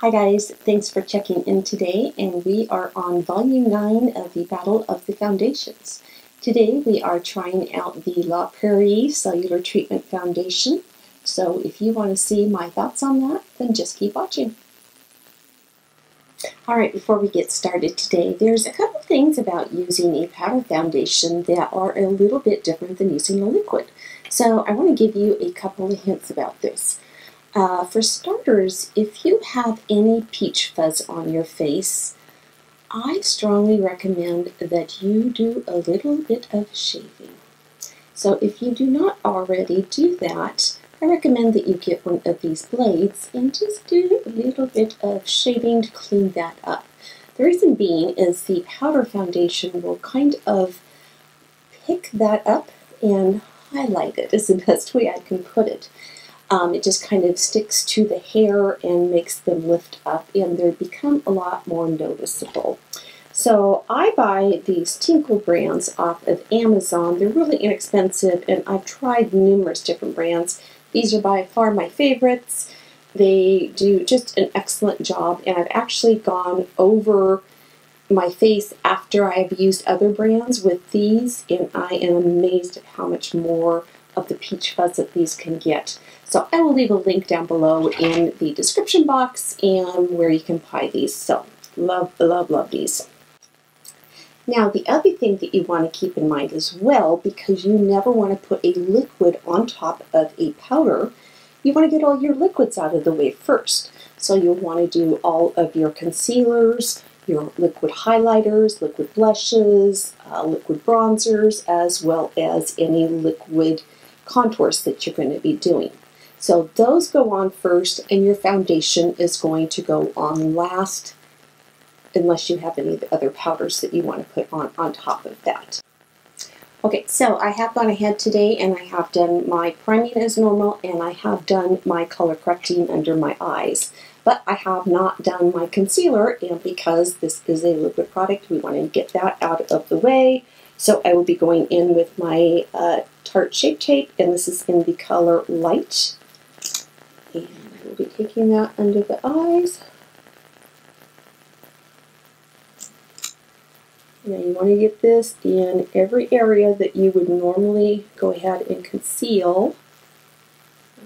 Hi guys, thanks for checking in today and we are on volume 9 of the Battle of the Foundations. Today we are trying out the La Prairie Cellular Treatment Foundation, so if you want to see my thoughts on that, then just keep watching. Alright, before we get started today, there's a couple things about using a powder foundation that are a little bit different than using a liquid. So I want to give you a couple of hints about this. Uh, for starters, if you have any peach fuzz on your face, I strongly recommend that you do a little bit of shaving. So if you do not already do that, I recommend that you get one of these blades and just do a little bit of shaving to clean that up. The reason being is the powder foundation will kind of pick that up and highlight it is the best way I can put it. Um, it just kind of sticks to the hair and makes them lift up and they become a lot more noticeable. So I buy these Tinkle brands off of Amazon. They're really inexpensive and I've tried numerous different brands. These are by far my favorites. They do just an excellent job and I've actually gone over my face after I've used other brands with these and I am amazed at how much more of the peach fuzz that these can get. So I will leave a link down below in the description box and where you can buy these. So love, love, love these. Now the other thing that you want to keep in mind as well, because you never want to put a liquid on top of a powder, you want to get all your liquids out of the way first. So you'll want to do all of your concealers, your liquid highlighters, liquid blushes, uh, liquid bronzers, as well as any liquid contours that you're going to be doing. So those go on first and your foundation is going to go on last unless you have any other powders that you want to put on on top of that. Okay, so I have gone ahead today and I have done my priming as normal and I have done my color correcting under my eyes. But I have not done my concealer and because this is a liquid product, we want to get that out of the way. So I will be going in with my uh, Tarte Shape Tape and this is in the color Light. And I will be taking that under the eyes. Now you want to get this in every area that you would normally go ahead and conceal.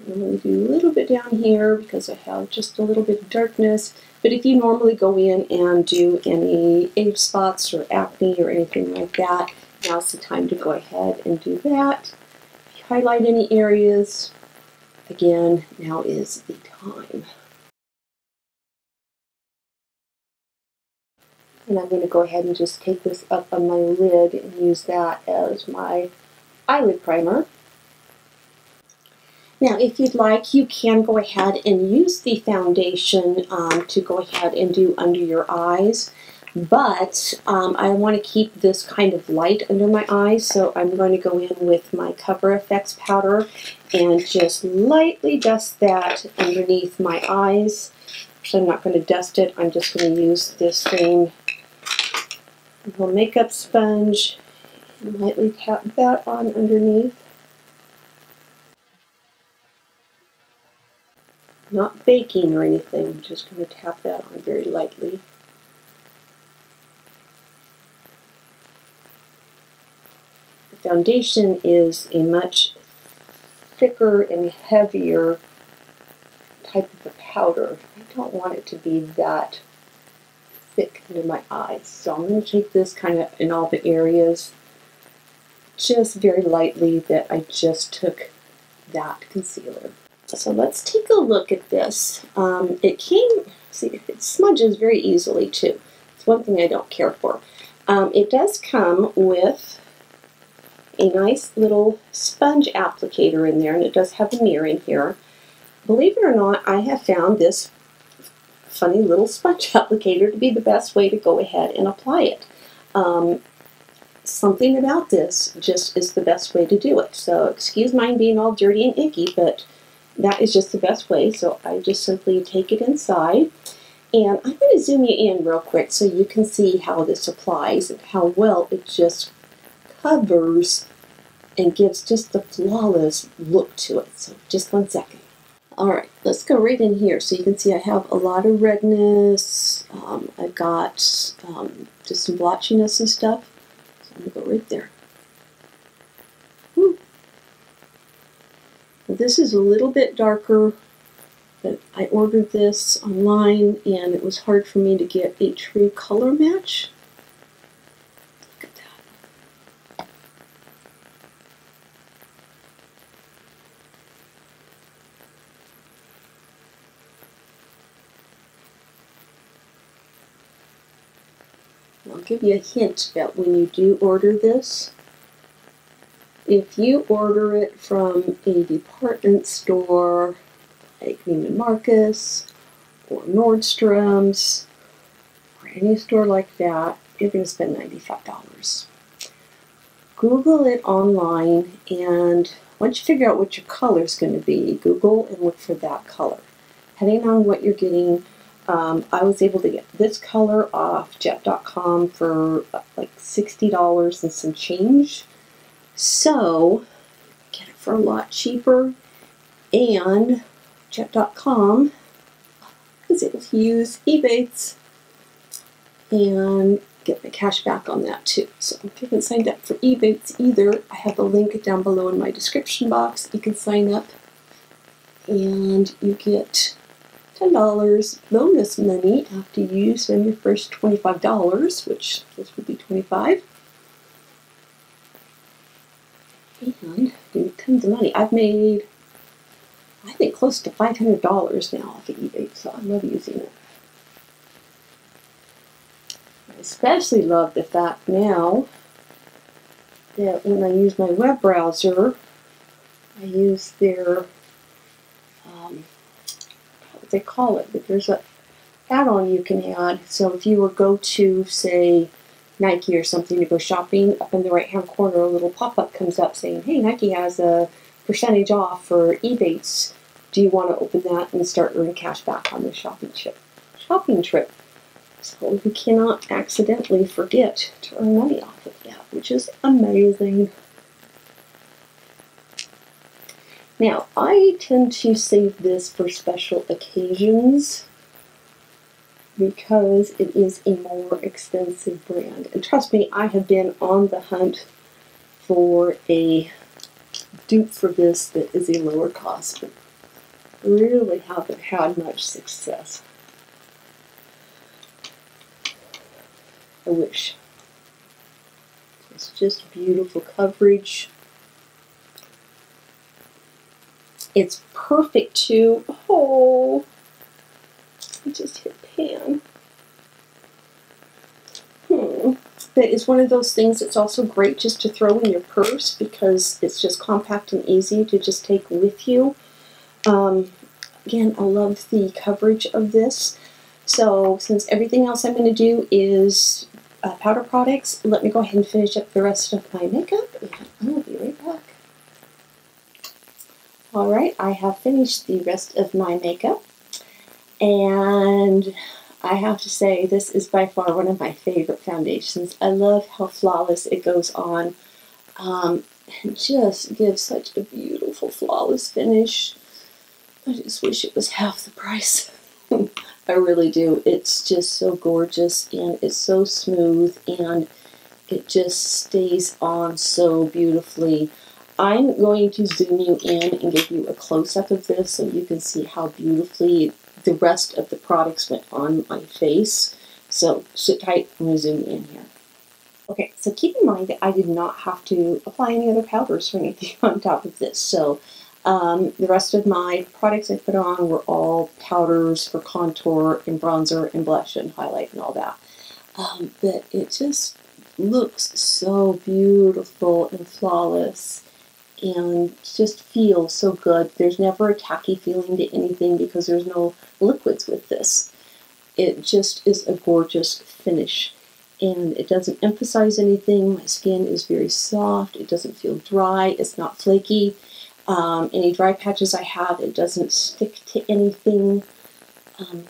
I'm going to do a little bit down here because I have just a little bit of darkness. But if you normally go in and do any age spots or acne or anything like that, now's the time to go ahead and do that. If you highlight any areas, Again, now is the time. And I'm going to go ahead and just take this up on my lid and use that as my eyelid primer. Now, if you'd like, you can go ahead and use the foundation um, to go ahead and do under your eyes. But um, I want to keep this kind of light under my eyes, so I'm going to go in with my Cover FX powder and just lightly dust that underneath my eyes. So I'm not going to dust it, I'm just going to use this same little makeup sponge and lightly tap that on underneath. Not baking or anything, I'm just going to tap that on very lightly. The foundation is a much thicker and heavier type of a powder. I don't want it to be that thick under my eyes. So I'm going to take this kind of in all the areas just very lightly that I just took that concealer. So let's take a look at this. Um, it came, see, it smudges very easily too. It's one thing I don't care for. Um, it does come with a nice little sponge applicator in there, and it does have a mirror in here. Believe it or not, I have found this funny little sponge applicator to be the best way to go ahead and apply it. Um, something about this just is the best way to do it. So excuse mine being all dirty and icky, but that is just the best way. So I just simply take it inside. And I'm going to zoom you in real quick so you can see how this applies and how well it just covers and gives just the flawless look to it. So just one second. All right, let's go right in here. So you can see I have a lot of redness. Um, I've got um, just some blotchiness and stuff. So I'm gonna go right there. This is a little bit darker, but I ordered this online and it was hard for me to get a true color match. Look at that. I'll give you a hint about when you do order this. If you order it from a department store like Neiman Marcus or Nordstrom's or any store like that, you're going to spend $95. Google it online and once you figure out what your color is going to be, Google and look for that color. Depending on what you're getting, um, I was able to get this color off Jet.com for uh, like $60 and some change. So, get it for a lot cheaper. And Jet.com was able to use Ebates and get the cash back on that too. So if you haven't signed up for Ebates either, I have a link down below in my description box. You can sign up and you get $10 bonus money after you spend your first $25, which this would be 25 and tons of money. I've made, I think, close to $500 now off of Ebates, so I love using it. I especially love the fact now that when I use my web browser, I use their, um, what they call it, but there's a add-on you can add. So if you were go to, say, Nike or something to go shopping, up in the right hand corner, a little pop up comes up saying, Hey, Nike has a percentage off for Ebates. Do you want to open that and start earning cash back on the shopping trip? Shopping trip. So you cannot accidentally forget to earn money off of that, which is amazing. Now, I tend to save this for special occasions because it is a more expensive brand. And trust me, I have been on the hunt for a dupe for this that is a lower cost, but really haven't had much success. I wish. It's just beautiful coverage. It's perfect too. Oh, I just hit pan. Hmm. But it's one of those things that's also great just to throw in your purse because it's just compact and easy to just take with you. Um, again, I love the coverage of this. So since everything else I'm going to do is uh, powder products, let me go ahead and finish up the rest of my makeup and I'll be right back. Alright, I have finished the rest of my makeup and I have to say this is by far one of my favorite foundations. I love how flawless it goes on. Um, and just gives such a beautiful flawless finish. I just wish it was half the price. I really do. It's just so gorgeous and it's so smooth and it just stays on so beautifully. I'm going to zoom you in and give you a close-up of this so you can see how beautifully the rest of the products went on my face. So sit tight, I'm to zoom in here. Okay, so keep in mind that I did not have to apply any other powders or anything on top of this. So um, the rest of my products I put on were all powders for contour and bronzer and blush and highlight and all that. Um, but it just looks so beautiful and flawless and just feels so good. There's never a tacky feeling to anything because there's no liquids with this. It just is a gorgeous finish and it doesn't emphasize anything. My skin is very soft. It doesn't feel dry. It's not flaky. Um, any dry patches I have, it doesn't stick to anything. Um,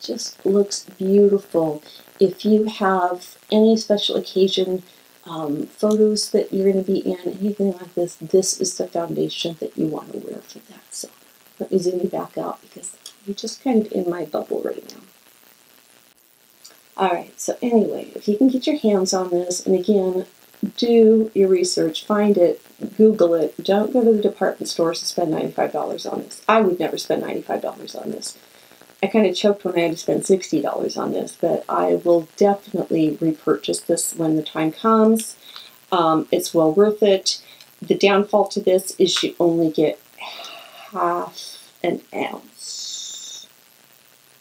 just looks beautiful. If you have any special occasion um, photos that you're going to be in, anything like this, this is the foundation that you want to wear for that. So let me zoom you back out because you're just kind of in my bubble right now. All right, so anyway, if you can get your hands on this, and again, do your research, find it, Google it. Don't go to the department stores and spend $95 on this. I would never spend $95 on this. I kind of choked when I had to spend $60 on this, but I will definitely repurchase this when the time comes. Um, it's well worth it. The downfall to this is you only get half an ounce.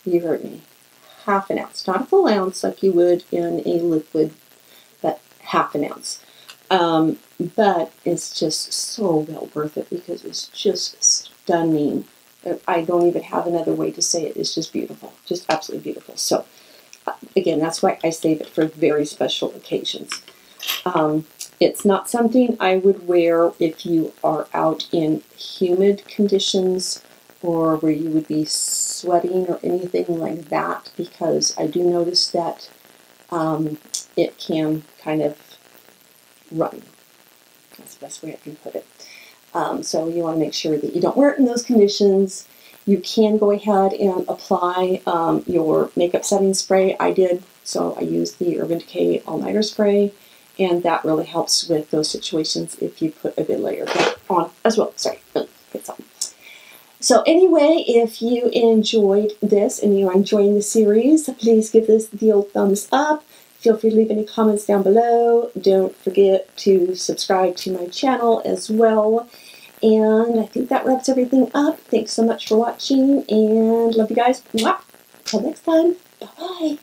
You heard me. Half an ounce. Not a full ounce like you would in a liquid, but half an ounce. Um, but it's just so well worth it because it's just stunning. I don't even have another way to say it. It's just beautiful, just absolutely beautiful. So, uh, again, that's why I save it for very special occasions. Um, it's not something I would wear if you are out in humid conditions or where you would be sweating or anything like that because I do notice that um, it can kind of run. That's the best way I can put it. Um, so you want to make sure that you don't wear it in those conditions. You can go ahead and apply um, your makeup setting spray. I did, so I used the Urban Decay All Nighter Spray and that really helps with those situations if you put a good layer on as well. Sorry, it's on. So anyway, if you enjoyed this and you're enjoying the series, please give this the old thumbs up. Feel free to leave any comments down below. Don't forget to subscribe to my channel as well. And I think that wraps everything up. Thanks so much for watching and love you guys. Until next time. Bye-bye.